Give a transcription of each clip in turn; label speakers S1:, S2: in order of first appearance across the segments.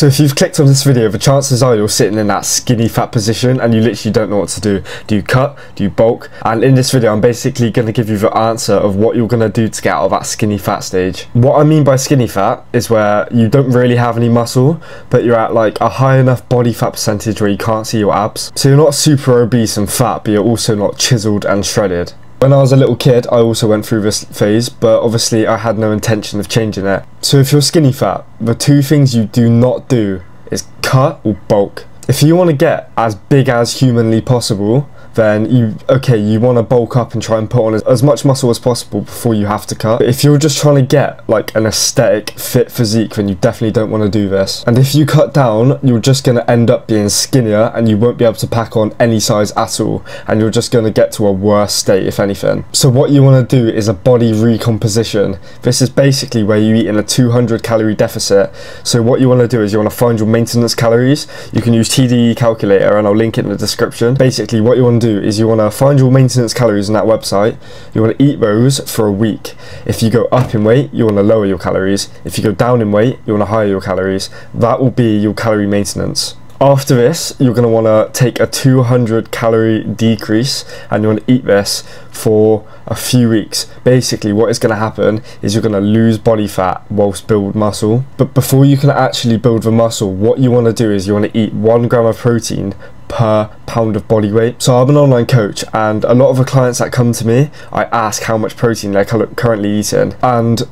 S1: So if you've clicked on this video, the chances are you're sitting in that skinny fat position and you literally don't know what to do. Do you cut? Do you bulk? And in this video, I'm basically going to give you the answer of what you're going to do to get out of that skinny fat stage. What I mean by skinny fat is where you don't really have any muscle, but you're at like a high enough body fat percentage where you can't see your abs. So you're not super obese and fat, but you're also not chiseled and shredded. When I was a little kid, I also went through this phase, but obviously I had no intention of changing it. So if you're skinny fat, the two things you do not do is cut or bulk. If you want to get as big as humanly possible, then you okay you want to bulk up and try and put on as, as, much muscle as possible before you have to cut. But if you're just trying to get like an aesthetic fit physique then you definitely don't want to do this. And if you cut down you're just going to end up being skinnier and you won't be able to pack on any size at all and you're just going to get to a worse state if anything. So what you want to do is a body recomposition. This is basically where you eat in a 200 calorie deficit. So what you want to do is you want to find your maintenance calories. You can use TDEE calculator and I'll link it in the description basically what you want to do is you want to find your maintenance calories on that website. You want to eat those for a week. If you go up in weight, you want to lower your calories. If you go down in weight, you want to higher your calories. That will be your calorie maintenance. After this, you're going to want to take a 200 calorie decrease and you want to eat this for a few weeks. Basically, what is going to happen is you're going to lose body fat whilst build muscle. But before you can actually build the muscle, what you want to do is you want to eat one gram of protein per pound of body weight. So I'm an online coach and a lot of the clients that come to me, I ask how much protein they're currently eating and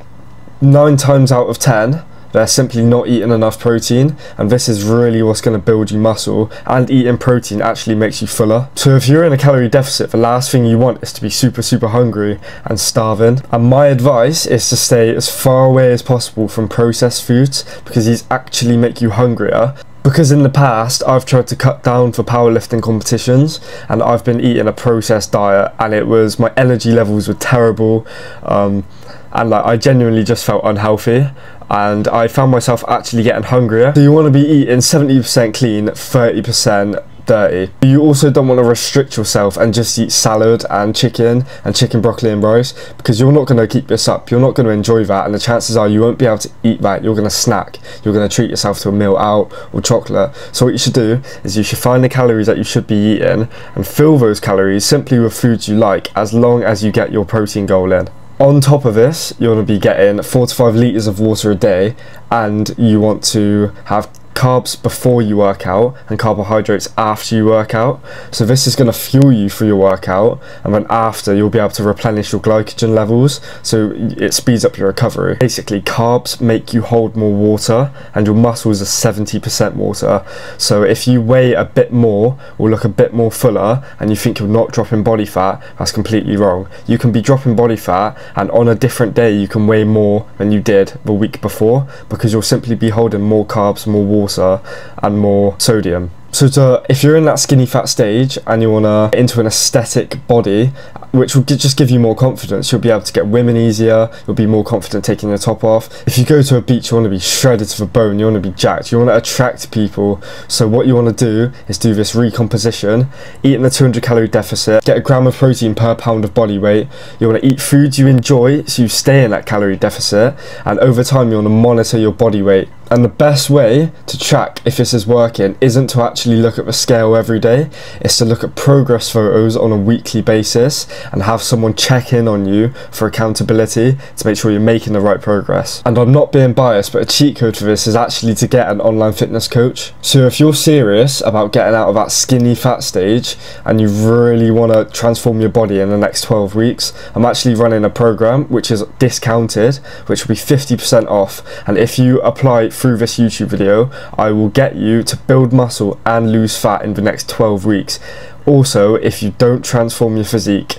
S1: nine times out of 10, they're simply not eating enough protein and this is really what's going to build you muscle and eating protein actually makes you fuller. So if you're in a calorie deficit the last thing you want is to be super super hungry and starving. And my advice is to stay as far away as possible from processed foods because these actually make you hungrier. Because in the past I've tried to cut down for powerlifting competitions and I've been eating a processed diet and it was my energy levels were terrible um, and like I genuinely just felt unhealthy and I found myself actually getting hungrier. So you want to be eating 70% clean, 30% dirty. You also don't want to restrict yourself and just eat salad and chicken and chicken, broccoli and rice because you're not going to keep this up. You're not going to enjoy that and the chances are you won't be able to eat that. You're going to snack. You're going to treat yourself to a meal out or chocolate. So what you should do is you should find the calories that you should be eating and fill those calories simply with foods you like as long as you get your protein goal in. On top of this, you want to be getting 4 to 5 litres of water a day and you want to have carbs before you work out and carbohydrates after you work out. So this is going to fuel you for your workout and then after you'll be able to replenish your glycogen levels so it speeds up your recovery. Basically carbs make you hold more water and your muscles are 70% water. So if you weigh a bit more or look a bit more fuller and you think you're not dropping body fat, that's completely wrong. You can be dropping body fat and on a different day you can weigh more than you did the week before because you'll simply be holding more carbs, more water and more sodium. So to, if you're in that skinny fat stage and you want to into an aesthetic body, which will just give you more confidence, you'll be able to get women easier, you'll be more confident taking the top off. If you go to a beach, you want to be shredded to the bone, you want to be jacked, you want to attract people. So what you want to do is do this recomposition, eat in a 200 calorie deficit, get a gram of protein per pound of body weight. You want to eat foods you enjoy so you stay in that calorie deficit and over time you want to monitor your body weight and the best way to track if this is working isn't to actually look at the scale every day, it's to look at progress photos on a weekly basis and have someone check in on you for accountability to make sure you're making the right progress. And I'm not being biased, but a cheat code for this is actually to get an online fitness coach. So if you're serious about getting out of that skinny fat stage and you really want to transform your body in the next 12 weeks, I'm actually running a program which is discounted, which will be 50% off. And if you apply through this YouTube video, I will get you to build muscle and lose fat in the next 12 weeks. Also, if you don't transform your physique,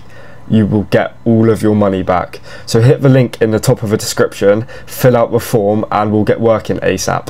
S1: you will get all of your money back. So hit the link in the top of the description, fill out the form and we'll get working ASAP.